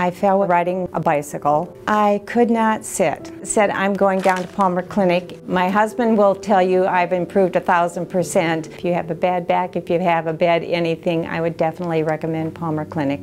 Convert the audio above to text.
I fell riding a bicycle. I could not sit. Said I'm going down to Palmer Clinic. My husband will tell you I've improved a thousand percent. If you have a bad back, if you have a bad anything, I would definitely recommend Palmer Clinic.